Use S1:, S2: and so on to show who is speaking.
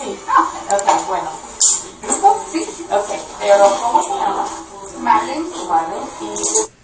S1: Sí. Ok, bueno. ¿Listo?
S2: Sí.
S1: Ok, pero ¿cómo se llama?
S2: Marlene.
S1: Y